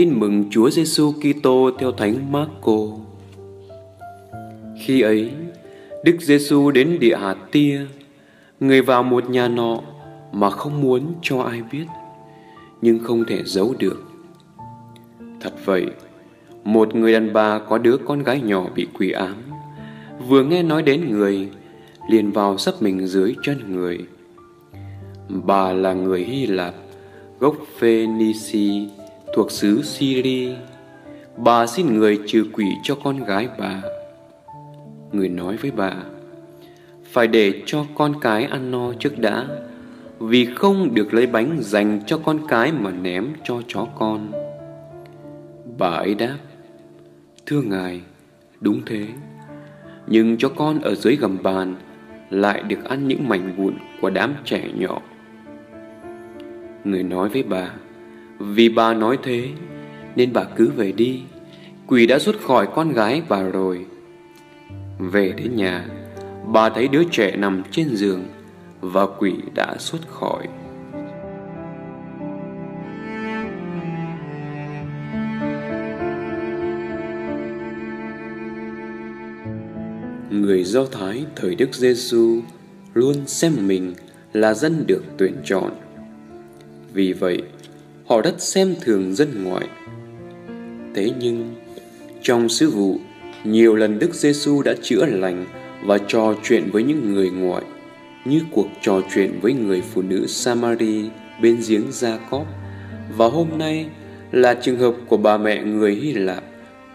Tin mừng Chúa Giêsu Kitô theo Thánh Marco. Khi ấy, Đức Giêsu đến địa hạt tia, người vào một nhà nọ mà không muốn cho ai biết, nhưng không thể giấu được. Thật vậy, một người đàn bà có đứa con gái nhỏ bị quỷ ám, vừa nghe nói đến người, liền vào sắp mình dưới chân người. Bà là người Hy Lạp, gốc Phoenici thuộc xứ Syri. Bà xin người trừ quỷ cho con gái bà. Người nói với bà, phải để cho con cái ăn no trước đã, vì không được lấy bánh dành cho con cái mà ném cho chó con. Bà ấy đáp, thưa ngài, đúng thế, nhưng cho con ở dưới gầm bàn lại được ăn những mảnh vụn của đám trẻ nhỏ. Người nói với bà, vì bà nói thế Nên bà cứ về đi. Quỷ đã rút khỏi con gái bà rồi. Về đến nhà Bà thấy đứa trẻ nằm trên giường Và quỷ đã xuất khỏi. Người Do Thái thời Đức Giêsu luôn xem mình là dân được tuyển chọn. Vì vậy, họ rất xem thường dân ngoại. Thế nhưng, trong sứ vụ, nhiều lần Đức Giêsu đã chữa lành và trò chuyện với những người ngoại, như cuộc trò chuyện với người phụ nữ Samari bên giếng Gia-cóp và hôm nay là trường hợp của bà mẹ người Hy Lạp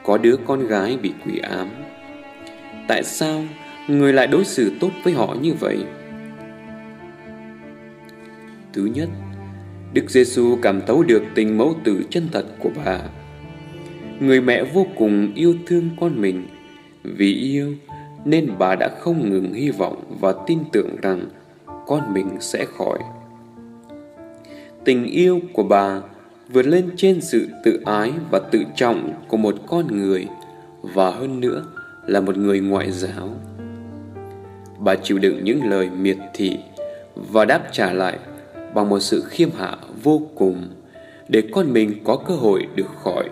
có đứa con gái bị quỷ ám. Tại sao người lại đối xử tốt với họ như vậy? Thứ nhất, Đức Giêsu cảm thấu được tình mẫu tử chân thật của bà. Người mẹ vô cùng yêu thương con mình, vì yêu nên bà đã không ngừng hy vọng và tin tưởng rằng con mình sẽ khỏi. Tình yêu của bà vượt lên trên sự tự ái và tự trọng của một con người và hơn nữa là một người ngoại giáo. Bà chịu đựng những lời miệt thị và đáp trả lại bằng một sự khiêm hạ vô cùng để con mình có cơ hội được khỏi.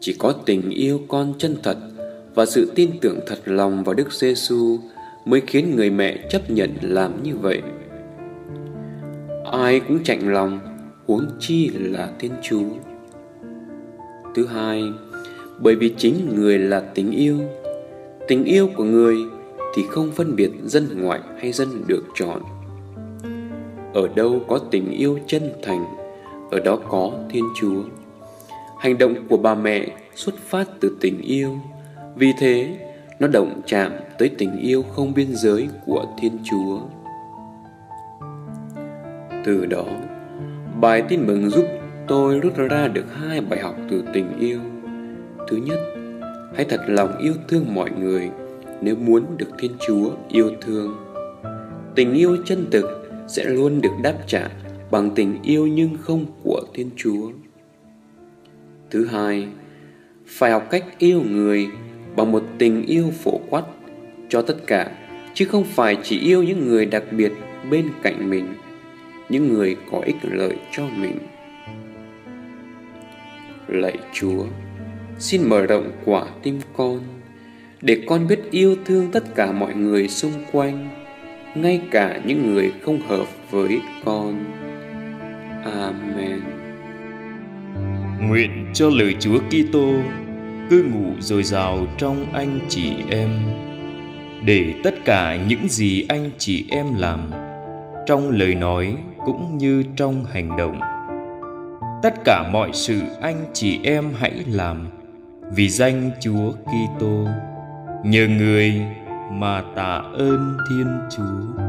Chỉ có tình yêu con chân thật và sự tin tưởng thật lòng vào Đức Giêsu mới khiến người mẹ chấp nhận làm như vậy. Ai cũng chạnh lòng, huống chi là Thiên Chúa. Thứ hai, bởi vì chính người là tình yêu. Tình yêu của người thì không phân biệt dân ngoại hay dân được chọn ở đâu có tình yêu chân thành, ở đó có thiên chúa. Hành động của bà mẹ xuất phát từ tình yêu, vì thế nó động chạm tới tình yêu không biên giới của thiên chúa. Từ đó, bài tin mừng giúp tôi rút ra được hai bài học từ tình yêu. Thứ nhất, hãy thật lòng yêu thương mọi người nếu muốn được thiên chúa yêu thương. Tình yêu chân thực sẽ luôn được đáp trả bằng tình yêu nhưng không của Thiên Chúa. Thứ hai, phải học cách yêu người bằng một tình yêu phổ quát cho tất cả, chứ không phải chỉ yêu những người đặc biệt bên cạnh mình, những người có ích lợi cho mình. Lạy Chúa, xin mở rộng quả tim con, để con biết yêu thương tất cả mọi người xung quanh ngay cả những người không hợp với con. Amen. Nguyện cho lời Chúa Kitô cư ngụ dồi dào trong anh chị em, để tất cả những gì anh chị em làm trong lời nói cũng như trong hành động tất cả mọi sự anh chị em hãy làm vì danh Chúa Kitô nhờ người mà tạ ơn Thiên Chúa.